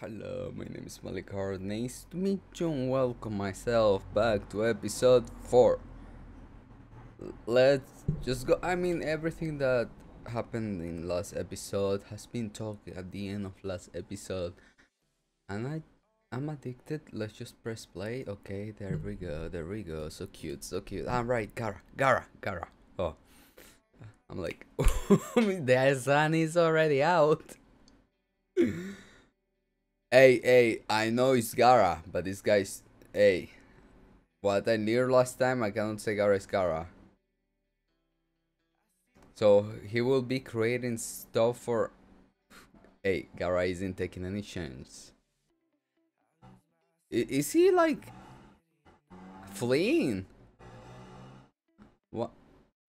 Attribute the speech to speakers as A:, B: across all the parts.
A: Hello, my name is Malik Card. Nice to meet you and welcome myself back to episode 4. Let's just go. I mean, everything that happened in last episode has been talked at the end of last episode. And I, I'm addicted. Let's just press play. Okay, there we go. There we go. So cute, so cute. I'm right, Gaara, Gaara, Gaara. Oh. I'm like, the sun is already out. Hey, hey, I know it's Gaara, but this guy's. Hey. What I learned last time, I cannot say Gaara is Gaara. So, he will be creating stuff for. Hey, Gaara isn't taking any chance. I- is he like. fleeing? What?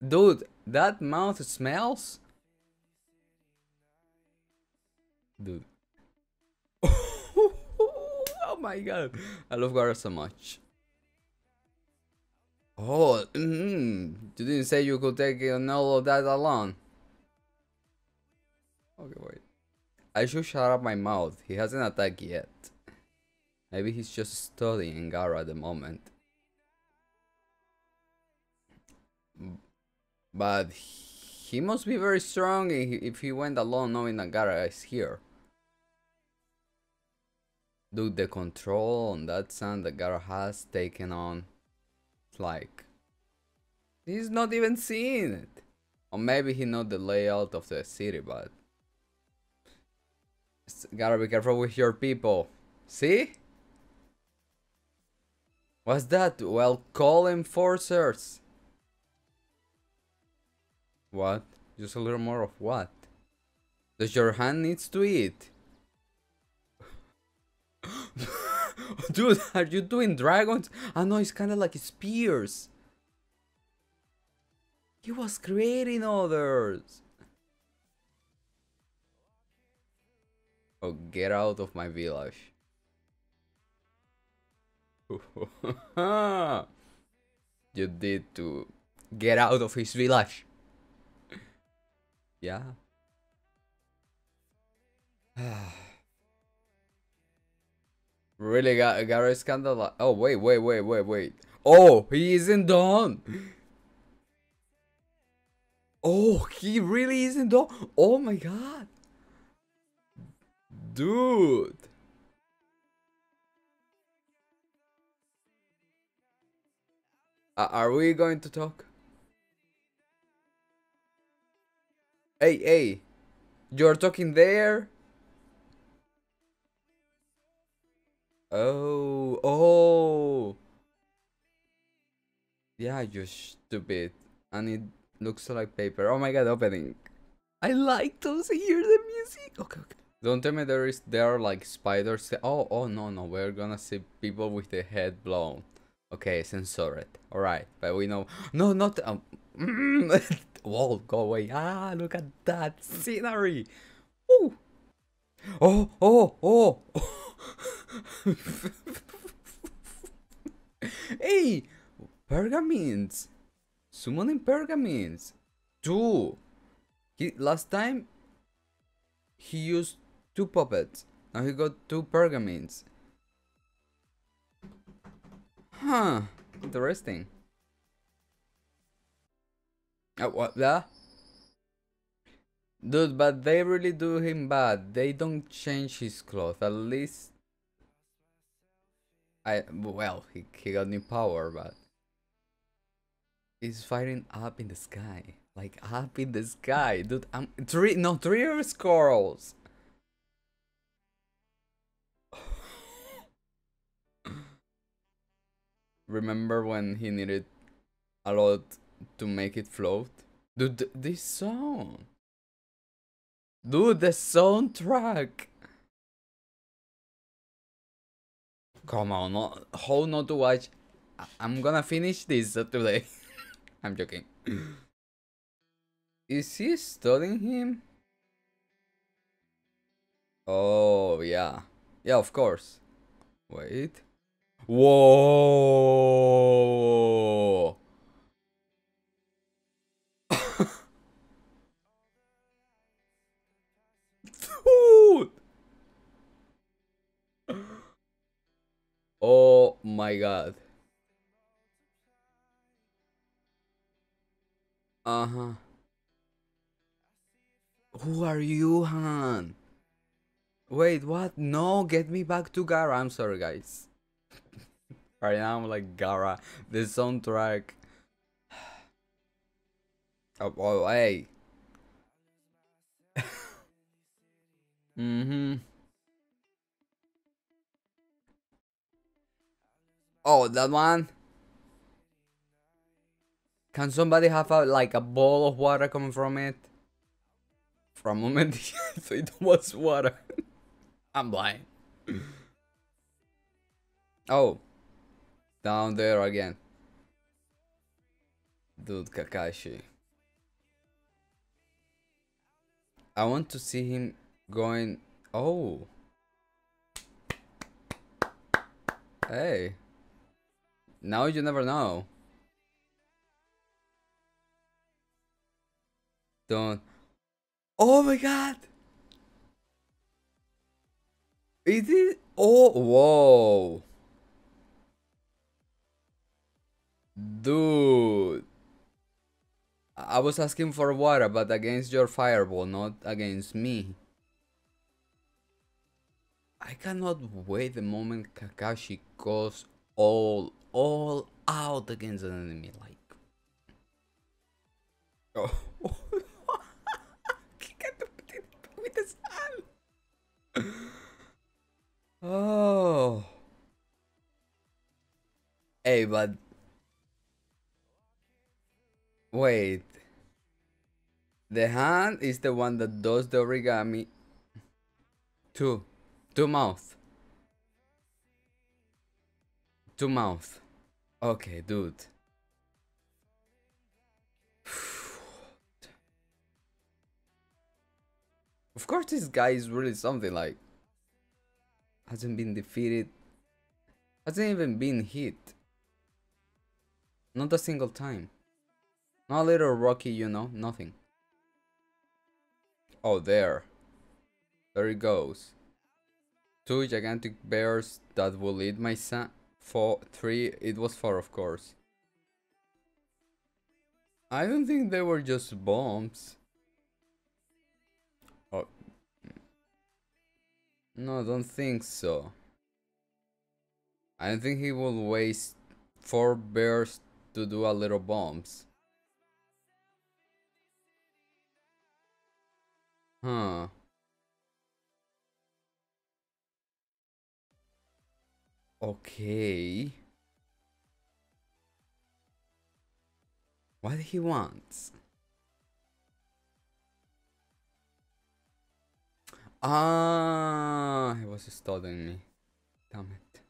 A: Dude, that mouth smells? Dude. Oh my god. I love Gaara so much. Oh, mm, you didn't say you could take all of that alone. Okay, wait. I should shut up my mouth. He hasn't attacked yet. Maybe he's just studying Gaara at the moment. But he must be very strong if he went alone knowing that Gaara is here. Dude, the control on that sound that Gaara has taken on. It's like. He's not even seeing it. Or maybe he know the layout of the city, but. Gotta be careful with your people. See? What's that? Well, call enforcers. What? Just a little more of what? Does your hand needs to eat? Dude, are you doing dragons? Ah, I know it's kind of like spears. He was creating others. Oh, get out of my village. you did to get out of his village. Yeah. really, got a is kinda. Oh, wait, wait, wait, wait, wait. Oh, he isn't done. Oh, he really isn't done. Oh my god. Dude. Are we going to talk? Hey, hey. You're talking there? Oh, oh. Yeah, you stupid. And it looks like paper. Oh my god, opening. I like to hear the music. Okay, okay. Don't tell me there is there are like spiders. Oh, oh no, no, we're gonna see people with the head blown. Okay, censor it. All right, but we know. No, not um. Wall, go away. Ah, look at that scenery. Ooh. Oh, oh, oh. hey, pergamins. Summoning pergamins. Two. He last time he used two puppets. Now he got two pergamins. Huh. Interesting. Uh, what that? Dude, but they really do him bad. They don't change his clothes. At least I well, he, he got new power, but he's fighting up in the sky. Like up in the sky. Dude, I'm three no three are squirrels. Remember when he needed a lot to make it float? Dude, this song. Dude, the soundtrack. Come on, no, how not to watch? I'm gonna finish this today. I'm joking. Is he studying him? Oh, yeah. Yeah, of course. Wait. Whoa! My god. Uh-huh. Who are you, Han? Wait, what? No, get me back to Gaara. I'm sorry, guys. right now, I'm like Gaara, The soundtrack. Oh, oh hey. mm-hmm. Oh, that one? Can somebody have a, like a ball of water coming from it? For a moment, so it was water. I'm blind. oh. Down there again. Dude, Kakashi. I want to see him going... Oh. Hey. Now you never know. Don't... Oh my god! Is it? Oh, whoa. Dude. I was asking for water, but against your fireball, not against me. I cannot wait the moment Kakashi goes all, all out against an enemy, like. Oh. with the sun. Oh. Hey, but wait. The hand is the one that does the origami. Two. Two mouth. Two mouth. Okay, dude. Of course, this guy is really something like hasn't been defeated, hasn't even been hit. Not a single time. Not a little rocky, you know, nothing. Oh, there. There it goes. Two gigantic bears that will eat my son. Four, three, it was four, of course. I don't think they were just bombs. Oh. No, don't think so. I don't think he will waste four bears to do a little bombs. Huh. Okay. What he wants? Ah, he was studying me. Damn it.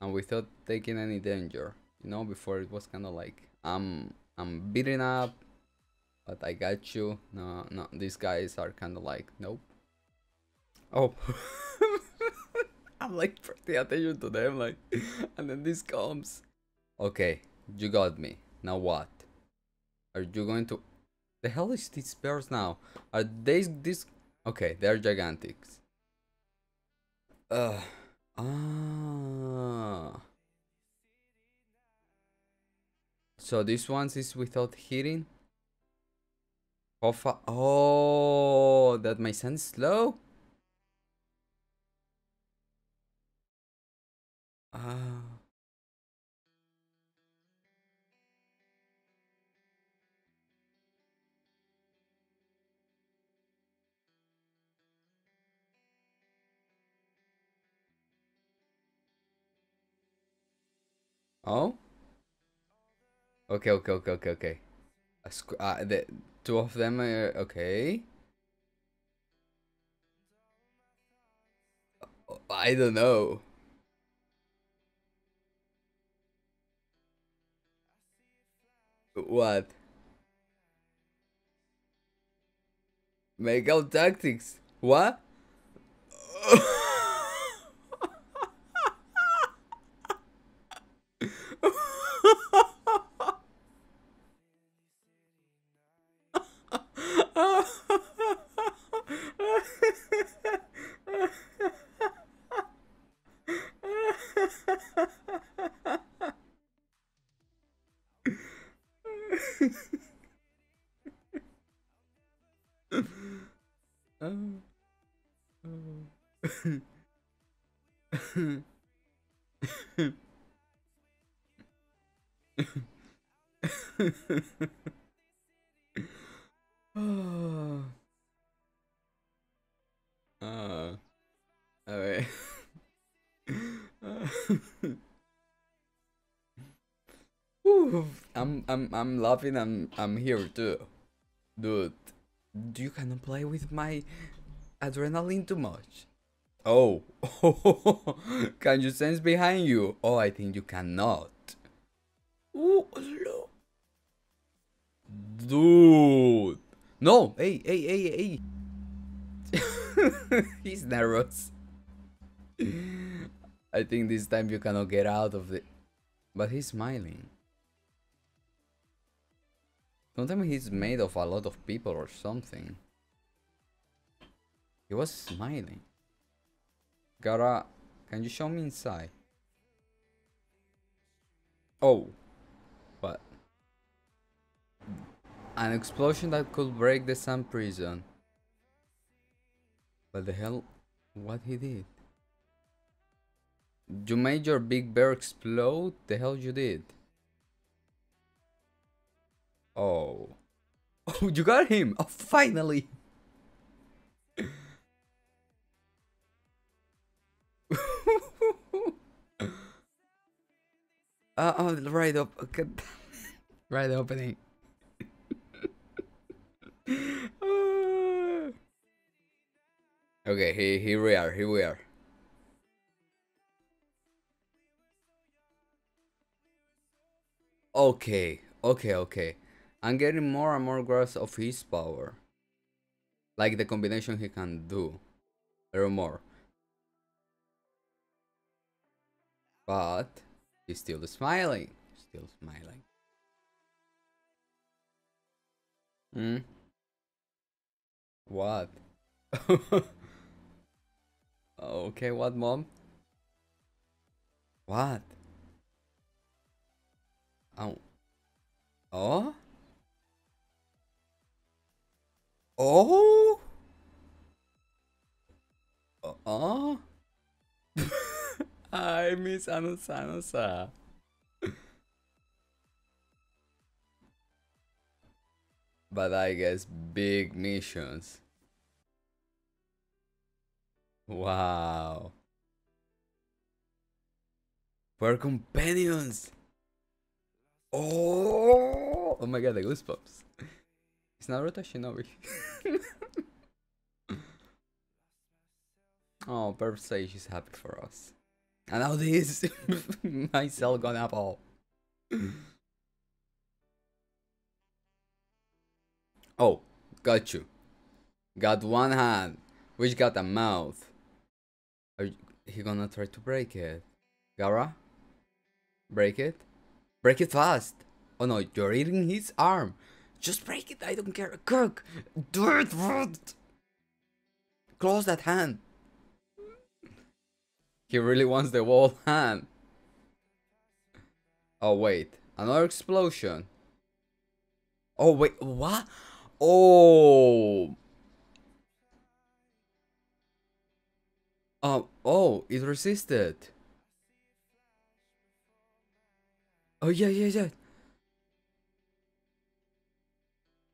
A: And without taking any danger. You know, before it was kind of like, I'm, I'm beating up, but I got you. No, no, these guys are kind of like, nope. Oh. I'm like paying attention to them, like, and then this comes. Okay, you got me. Now what? Are you going to... The hell is these bears now? Are they this Okay, they're gigantics. Uh, ah. So this one is without far? Oh, that my sense slow? Ah. Oh? Okay, okay, okay, okay, okay. Uh, the two of them are okay. I don't know. What? Make out tactics. What? I'm laughing I'm I'm here too. Dude, you cannot play with my adrenaline too much. Oh, can you sense behind you? Oh, I think you cannot. Ooh. Dude. No, hey, hey, hey, hey. He's nervous. I think this time you cannot get out of it. But he's smiling. Don't tell me he's made of a lot of people or something. He was smiling. Gaara, can you show me inside? Oh. What? An explosion that could break the sun prison. What the hell? What he did? You made your big bear explode? The hell you did? Oh. Oh, you got him! Oh, finally! uh, oh, right up. Okay. right opening. okay, here, here we are, here we are. Okay, okay, okay. I'm getting more and more grasp of his power. Like the combination he can do. Little more. But he's still smiling. Still smiling. Hmm? What? okay, what mom? What? Oh. Oh? Oh? Uh-uh. Oh? I miss Anusanusa. but I guess big missions. Wow. We're companions. Oh, oh my god, the goosebumps. It's Naruto Shinobi. oh, Perp says she's happy for us. And now this, my cell gonna fall. oh, got you. Got one hand, which got a mouth. Are you, he gonna try to break it? Gaara? Break it? Break it fast! Oh no, you're eating his arm! Just break it, I don't care. Kirk, Do it! Close that hand! He really wants the whole hand. Oh wait, another explosion. Oh wait, what? Oh! Oh, oh, it resisted. Oh yeah, yeah, yeah.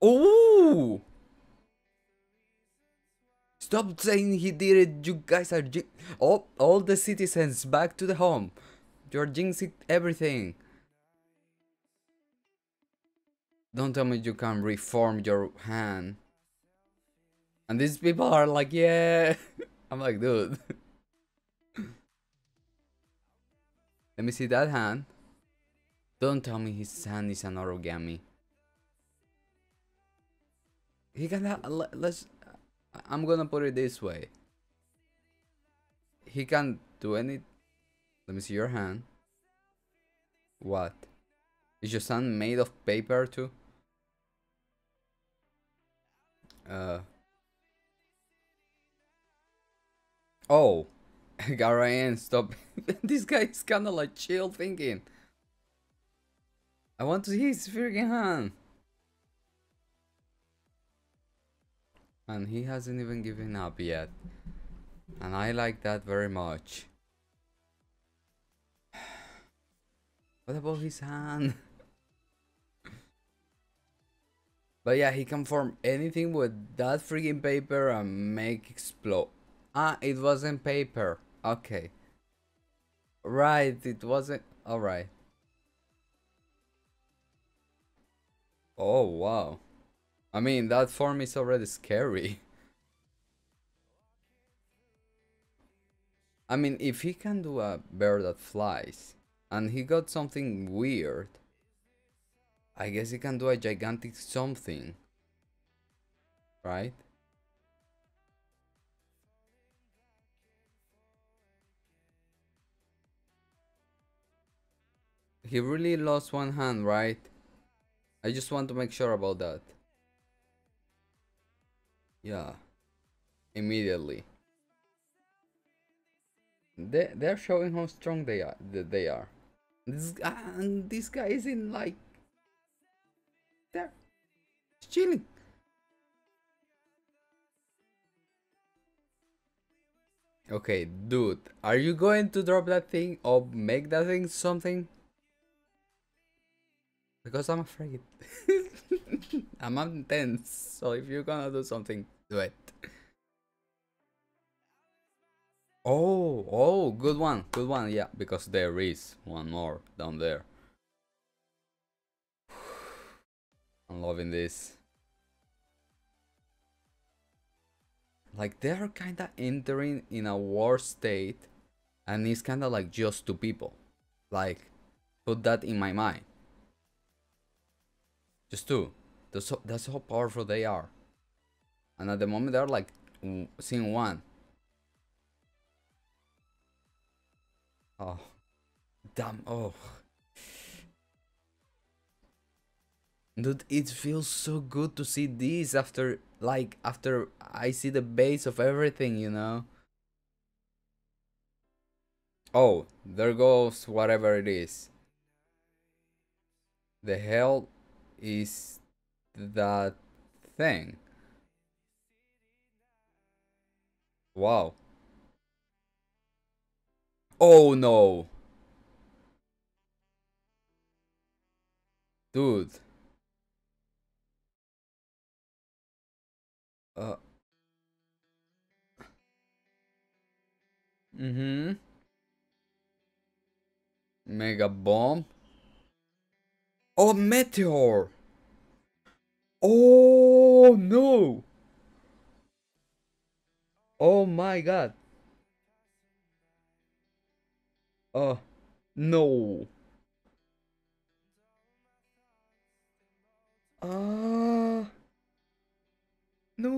A: Oh! Stop saying he did it. You guys are all all the citizens back to the home. You're jinxing everything. Don't tell me you can reform your hand. And these people are like, yeah. I'm like, dude. Let me see that hand. Don't tell me his hand is an origami. He can let's, I'm gonna put it this way. He can't do any, let me see your hand. What? Is your hand made of paper too? Uh. Oh. Garayan, stop. this guy is kinda like chill thinking. I want to see his freaking hand. And he hasn't even given up yet. And I like that very much. What about his hand? but yeah, he can form anything with that freaking paper and make explode. Ah, it wasn't paper. Okay. Right, it wasn't. Alright. Oh, wow. I mean, that form is already scary. I mean, if he can do a bear that flies, and he got something weird, I guess he can do a gigantic something. Right? He really lost one hand, right? I just want to make sure about that. Yeah. Immediately. They they're showing how strong they are. They are. This ah, and this guy is in like there, chilling. Okay, dude, are you going to drop that thing or make that thing something? Because I'm afraid. I'm intense, so if you're gonna do something, do it. Oh, oh, good one, good one, yeah, because there is one more down there. I'm loving this. Like they're kinda entering in a war state and it's kinda like just two people. Like, put that in my mind. Just two. That's how, that's how powerful they are. And at the moment they're like seeing one. Oh, damn. Oh. Dude, it feels so good to see this after, like, after I see the base of everything, you know? Oh, there goes whatever it is. The hell is that thing? Wow. Oh no. Dude. Uh. Mm-hmm. Mega bomb. Oh, meteor. Oh no. Oh my god. Oh, no. Ah. Uh, no.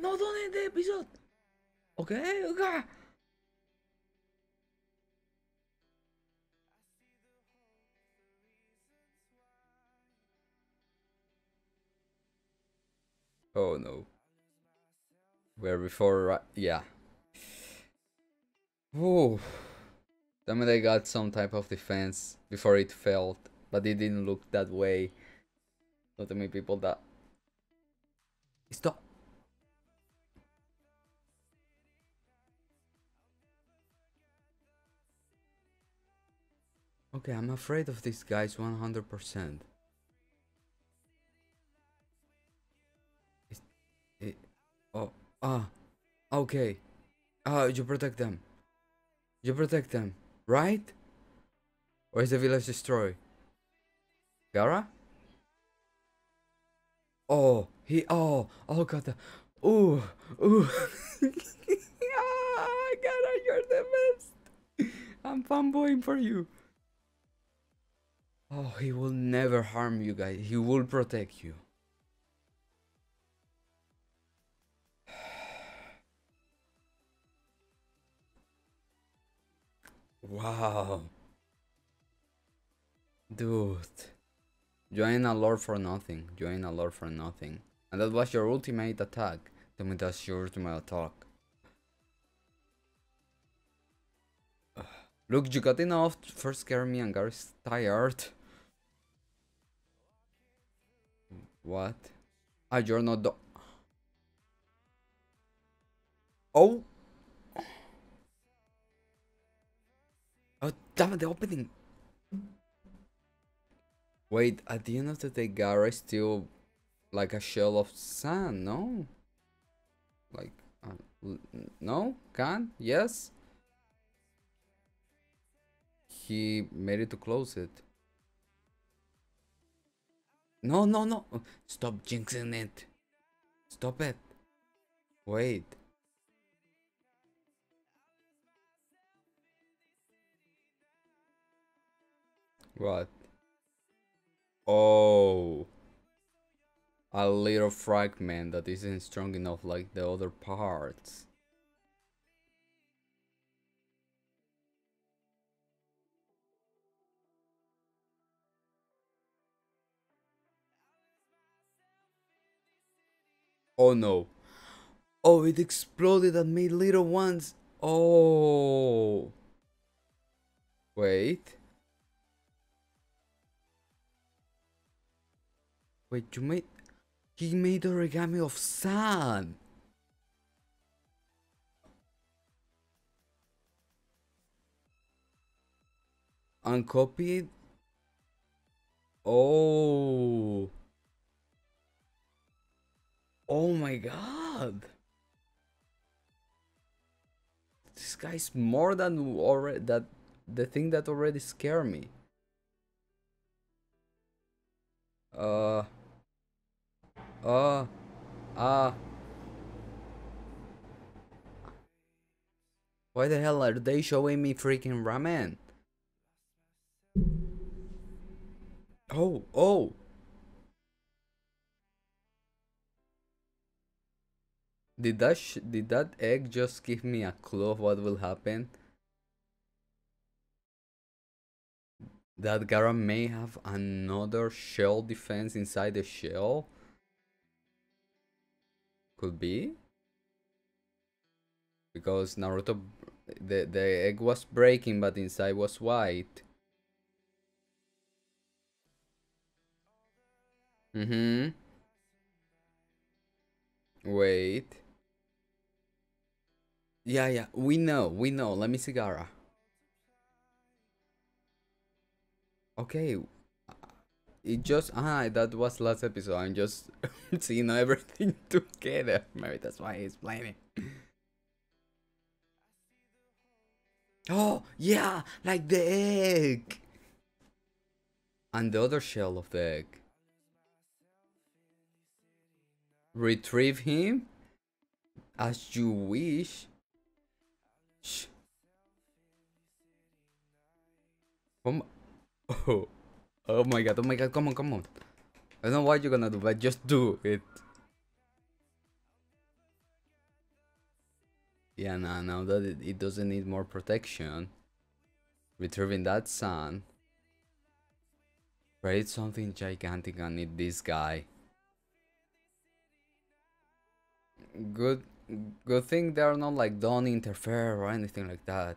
A: No, don't end the episode. Okay, okay. Oh no. Where before, right? Yeah. Oh, I mean, they got some type of defense before it failed, but it didn't look that way. Not many people that. Stop. Okay, I'm afraid of these guys 100%. Ah, okay. Ah, you protect them. You protect them, right? Or is the village destroyed? Gaara? Oh, he, oh, oh god, ooh, ooh. ah, Gaara, you're the best. I'm fanboying for you. Oh, he will never harm you guys. He will protect you. Wow. Dude. Join a lord for nothing. Join a lord for nothing. And that was your ultimate attack. To me, that's your ultimate attack. Look, you got enough to first scare me and Gary's tired. What? Ah, you're not the- Oh! Oh, damn it, the opening! Wait, at the end of the day, Gaara is still like a shell of sand, no? Like, uh, no? Can? Yes? He made it to close it. No, no, no! Stop jinxing it! Stop it! Wait. What? Oh. A little fragment that isn't strong enough like the other parts. Oh no. Oh, it exploded and made little ones. Oh. Wait. Wait, you made... He made origami of sand! Uncopied? Oh! Oh my god! This guy's more than already that the thing that already scared me. Uh uh. Ah. Why the hell are they showing me freaking ramen? Oh, oh. Did that did that egg just give me a clue of what will happen? That Gaara may have another shell defense inside the shell? Could be. Because Naruto, the, the egg was breaking, but inside was white. Mm-hmm. Wait. Yeah, yeah, we know, we know. Let me see Gaara. Okay, it just ah that was last episode. I'm just seeing everything together. Maybe that's why he's playing Oh yeah, like the egg. And the other shell of the egg. Retrieve him as you wish. Shh. Oh, oh. My god, oh my god, come on, come on. I don't know what you're gonna do, but just do it. Yeah, now, now that it, it doesn't need more protection. Retrieving that sun. Create something gigantic and need this guy. Good good thing they're not like don't interfere or anything like that.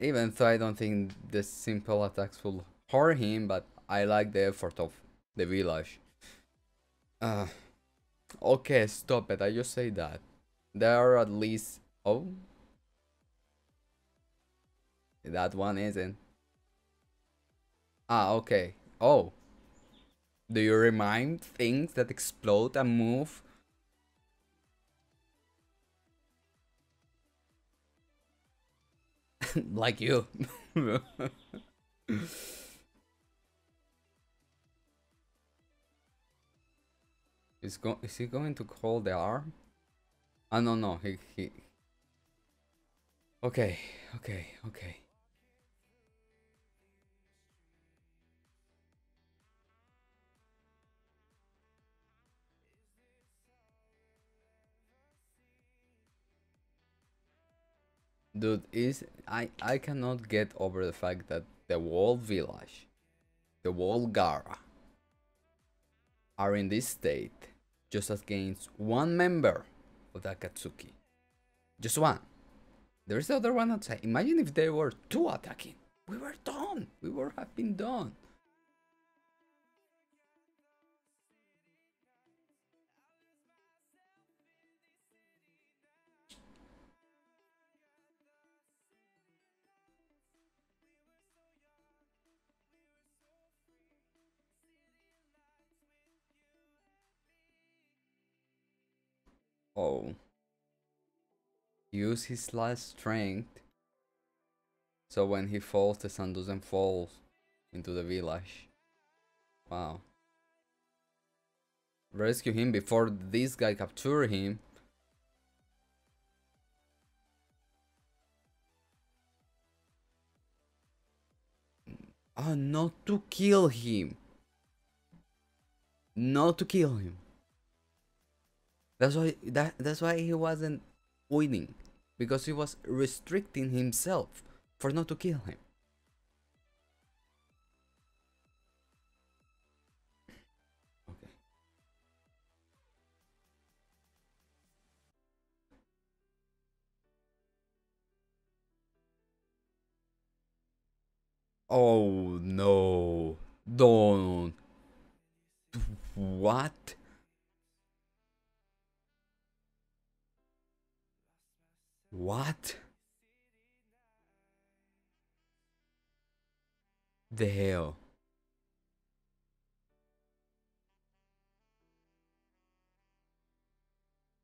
A: Even though I don't think the simple attacks will hurt him, but I like the effort of the village. Uh, okay, stop it. I just say that. There are at least... Oh? That one isn't. Ah, okay. Oh. Do you remind things that explode and move like you. is go is he going to call the arm? Ah no no he he Okay, okay, okay. Dude, is I I cannot get over the fact that the whole village, the whole Gaara, are in this state just against one member of the Akatsuki. Just one. There's the other one outside. Imagine if there were two attacking. We were done. We were have been done. Oh. Use his last strength. So when he falls, the sun doesn't fall into the village. Wow. Rescue him before this guy capture him. Oh, not to kill him. Not to kill him. That's why that that's why he wasn't winning because he was restricting himself for not to kill him. Okay. Oh no. Don't. What? What? The hell?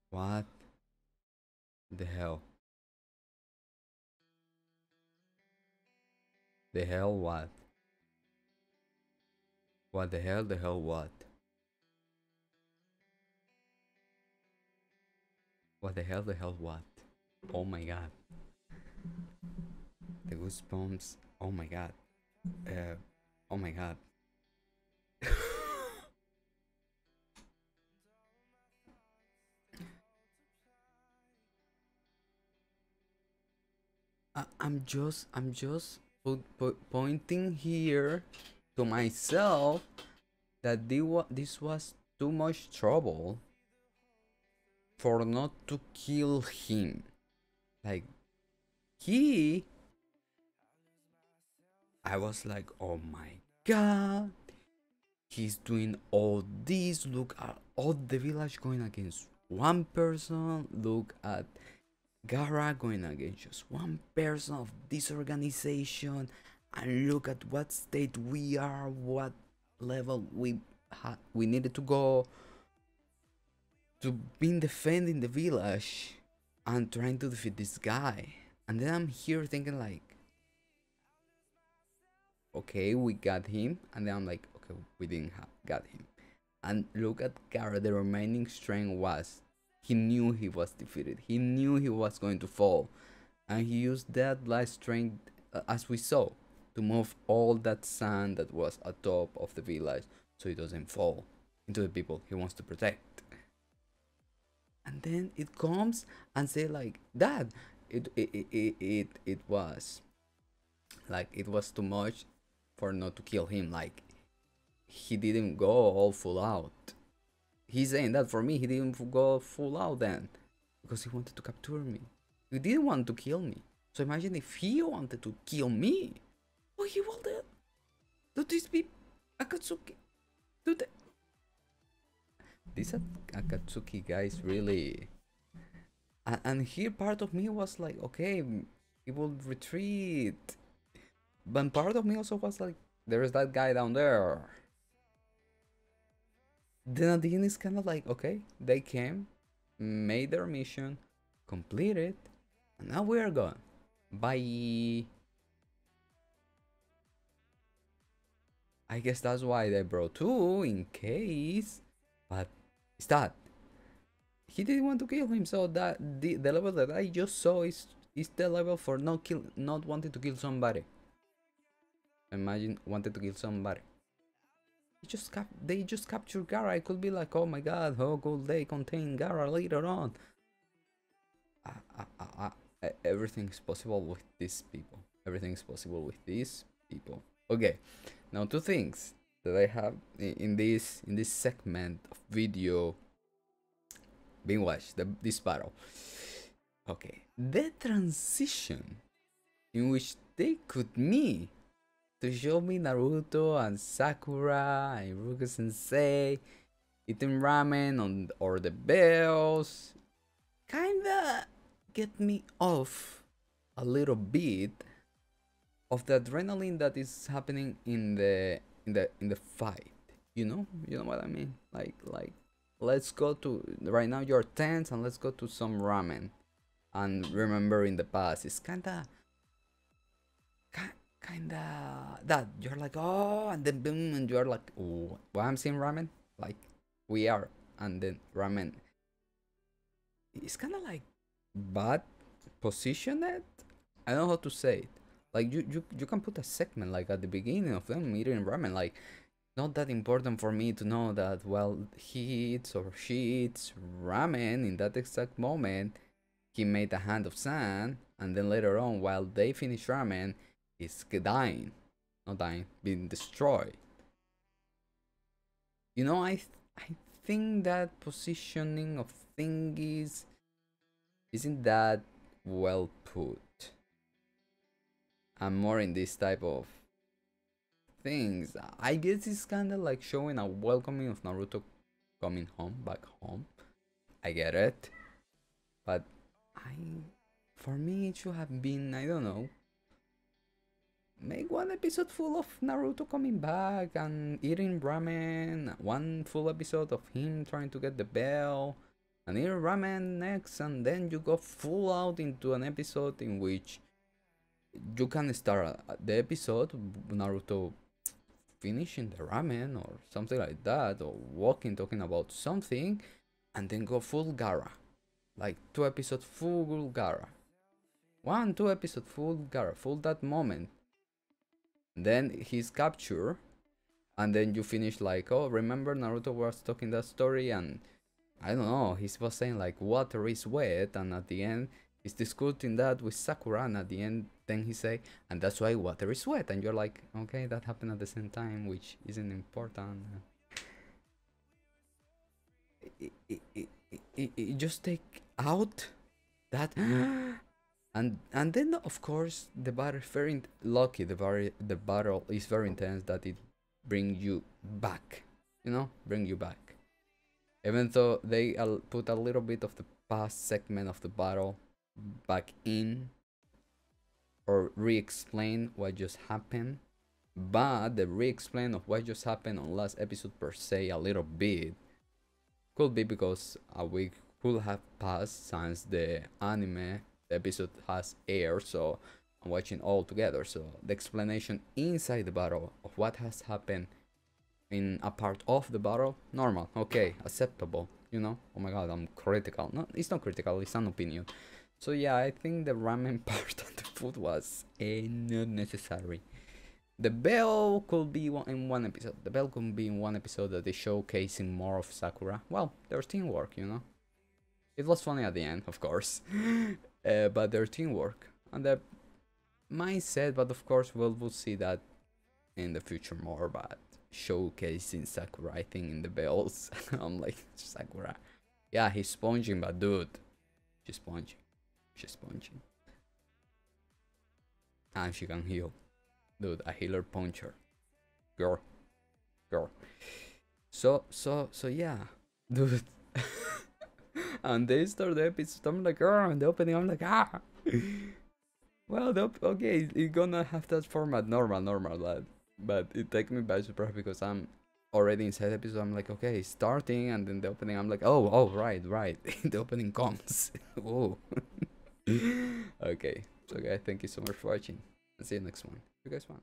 A: What the hell? The hell what? What the hell the hell what? What the hell the hell what? Oh my god. The goosebumps. Oh my god. Uh, oh my god. I, I'm just, I'm just po po pointing here to myself that this was too much trouble for not to kill him. Like, he. I was like, oh my god. He's doing all this. Look at all the village going against one person. Look at Gaara going against just one person of this organization. And look at what state we are, what level we had we needed to go to be defending the village and trying to defeat this guy. And then I'm here thinking like, okay, we got him. And then I'm like, okay, we didn't have got him. And look at Gaara, the remaining strength was, he knew he was defeated. He knew he was going to fall. And he used that last strength, uh, as we saw, to move all that sand that was atop of the village so it doesn't fall into the people he wants to protect and then it comes and say like that it it, it it it was like it was too much for not to kill him. Like he didn't go all full out. He's saying that for me he didn't go full out then because he wanted to capture me. He didn't want to kill me. So imagine if he wanted to kill me. Oh he will do do this be akatsuki do that this Akatsuki guy is really and, here part of me was like okay he will retreat. But part of me also was like there's that guy down there. Then at the end it's kind of like okay they came made their mission completed and now we're gone. Bye. I guess that's why they brought two in case. But is that he didn't want to kill him so that the, the level that i just saw is is the level for not kill not wanting to kill somebody. Imagine wanted to kill somebody. He just cap they just capture Gaara i could be like oh my god how could they contain Gaara later on? Uh, everything is possible with these people. Everything is possible with these people. Okay now two things that I have in this in this segment of video being watched the, this battle. Okay, the transition in which they could me to show me Naruto and Sakura and Iruka Sensei eating ramen on or the bells kinda get me off a little bit of the adrenaline that is happening in the in the in the fight you know? You know what i mean? Like like let's go to right now you're tense and let's go to some ramen and remember in the past. It's kinda kinda that you're like oh and then boom and you're like oh well i'm seeing ramen? Like we are and then ramen. It's kind of like bad positioned. I don't know how to say it like you, you you can put a segment like at the beginning of them eating ramen like not that important for me to know that well he eats or she eats ramen in that exact moment. He made a hand of sand and then later on while they finish ramen he's dying. Not dying being destroyed. You know i th- i think that positioning of thingies isn't that well put i'm more in this type of things. I guess it's kind of like showing a welcoming of Naruto coming home, back home. I get it. But I, for me, it should have been, I don't know, make one episode full of Naruto coming back and eating ramen, one full episode of him trying to get the bell, and eat ramen next, and then you go full out into an episode in which you can start the episode Naruto finishing the ramen or something like that, or walking talking about something, and then go full Gaara Like two episodes full Gaara One, two episode full Gaara full that moment. Then he's captured, and then you finish like, oh, remember Naruto was talking that story, and I don't know, he was saying like water is wet, and at the end he's discussing that with Sakura, at the end, then he say, and that's why water is wet, and you're like, okay, that happened at the same time, which isn't important. It, it, it, it, it just take out that, and and then of course the battle very lucky. The very the battle is very intense that it bring you back, you know, bring you back. Even though they put a little bit of the past segment of the battle back in or re-explain what just happened but the re-explain of what just happened on last episode per se a little bit could be because a week could have passed since the anime episode has aired so i'm watching all together. So the explanation inside the battle of what has happened in a part of the battle normal okay acceptable you know? Oh my god i'm critical. No it's not critical it's an opinion so yeah, I think the ramen part of the food was uh, not necessary. The bell could be one, in one episode. The bell could be in one episode that they showcasing more of Sakura. Well, their teamwork, you know. It was funny at the end, of course, uh, but their teamwork and the mindset. But of course, we'll we'll see that in the future more. But showcasing Sakura, I think in the bells, I'm like Sakura. Yeah, he's sponging, but dude, she's sponging. She's punching. And she can heal. Dude, a healer puncher. Girl. Girl. So, so, so yeah. Dude. and they start the episode, I'm like, oh, and the opening, I'm like, ah. well, the, okay, it's gonna have that format, normal, normal, but, but it takes me by surprise because I'm already inside the episode. I'm like, okay, starting, and then the opening, I'm like, oh, oh, right, right. the opening comes. oh. okay. So guys, thank you so much for watching. And see you next one. You guys want.